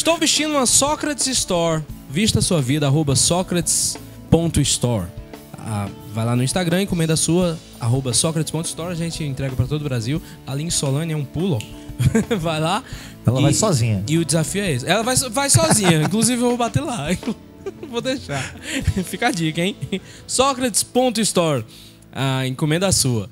Estou vestindo uma Sócrates Store. Vista sua vida, arroba socrates.store. Ah, vai lá no Instagram, encomenda a sua, arroba socrates.store. A gente entrega para todo o Brasil. Ali em Solane é um pulo. vai lá. Ela E- vai sozinha. E o desafio é esse. Ela vai, vai sozinha. Inclusive, eu vou bater lá. vou deixar. Tá. Fica a dica, hein? Sócrates.store. Ah, encomenda a sua.